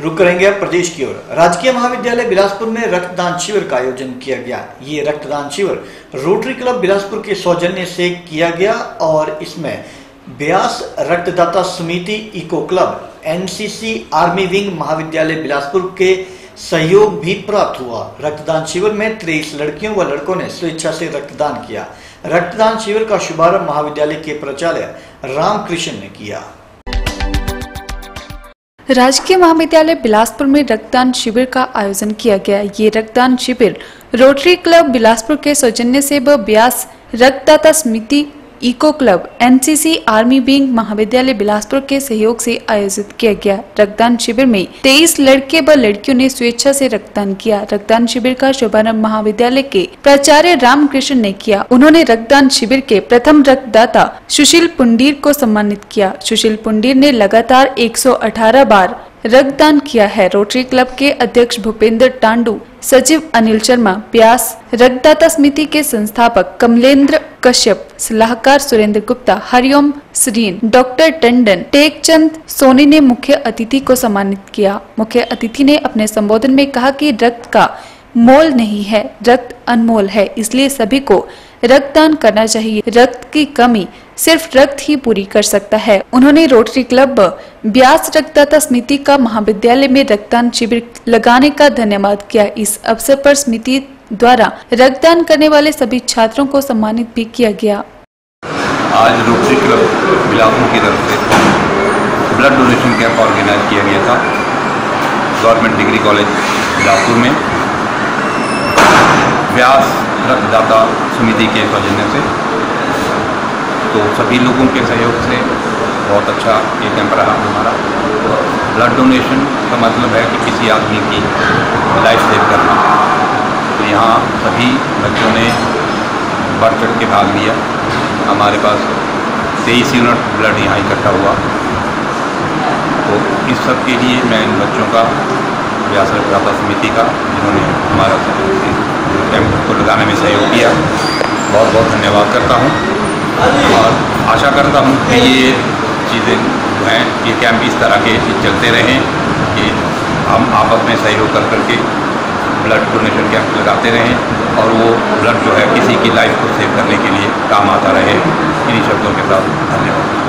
रुक करेंगे अब प्रदेश की ओर। राजकीय महाविद्यालय बिलासपुर में रक्तदान शिविर का आयोजन किया गया। ये रक्तदान शिविर रोटरी क्लब बिलासपुर के सौजन्य से किया गया और इसमें ब्यास रक्तदाता समिति, eco club, NCC, army wing, महाविद्यालय बिलासपुर के सहयोग भी प्राप्त हुआ। रक्तदान शिविर में तेईस लड़कियों व लड़कों ने स्वेच्छा से रक्तदान किया। रक्तदान शिविर का शुभारंभ महाविद्यालय के प्राचार्य रामकृष्ण ने किया। राजकीय महाविद्यालय बिलासपुर में रक्तदान शिविर का आयोजन किया गया। ये रक्तदान शिविर रोटरी क्लब बिलासपुर के सौजन्य से व ब्यास रक्तदाता समिति eco club, NCC army wing महाविद्यालय बिलासपुर के सहयोग से आयोजित किया गया रक्तदान शिविर में 23 लड़के व लड़कियों ने स्वेच्छा से रक्तदान किया। रक्तदान शिविर का शुभारंभ महाविद्यालय के प्राचार्य रामकृष्ण ने किया। उन्होंने रक्तदान शिविर के प्रथम रक्तदाता सुशील पुंडीर को सम्मानित किया। सुशील पुंडीर ने लगातार 118 बार रक्तदान किया है रोटरी क्लब के अध्यक्ष भूपेंद्र टांडू सचिव अनिल शर्मा प्यास रक्तदाता समिति के संस्थापक कमलेंद्र कश्यप सलाहकार सुरेंद्र गुप्ता हरिओम सरीन डॉक्टर टंडन टेकचंद सोनी ने मुख्य अतिथि को सम्मानित किया मुख्य अतिथि ने अपने संबोधन में कहा कि रक्त का मोल नहीं है, रक्त अनमोल है, इसलिए सभी को रक्तदान करना चाहिए। रक्त की कमी सिर्फ़ रक्त ही पूरी कर सकता है। उन्होंने रोटरी क्लब, ब्यास रक्तदाता समिति का महाविद्यालय में रक्तदान शिविर लगाने का धन्यवाद किया। इस अवसर पर समिति द्वारा रक्तदान करने वाले सभी छात्रों को सम्मानित भी किया गया। आज रोटरी क्लब बिलासपुर की तरफ़ से ब्लड डोनेशन कैंप ऑर्गेनाइज किया गया था। गवर्नमेंट डिग्री कॉलेज बिलासपुर में। व्यास रक्तदाता समिति के सौजन्य से। तो सभी लोगों के सहयोग से बहुत अच्छा ये कैंप रहा हमारा। ब्लड डोनेशन का मतलब है कि किसी आदमी की लाइफ सेव करना। तो यहाँ सभी बच्चों ने बढ़ चढ़ के भाग लिया। हमारे पास तेईस यूनिट ब्लड यहाँ इकट्ठा हुआ। तो इस सब के लिए मैं इन बच्चों का व्यास रक्तदाता समिति का, जिन्होंने हमारा कैंप को लगाने में सहयोग किया। बहुत बहुत धन्यवाद करता हूँ और आशा करता हूँ कि ये चीज़ें हैं, ये कैंप इस तरह के चलते रहें कि हम आपस में सहयोग कर करके ब्लड डोनेशन कैंप लगाते रहें और वो ब्लड जो है किसी की लाइफ को सेव करने के लिए काम आता रहे। इन्हीं शब्दों के साथ धन्यवाद।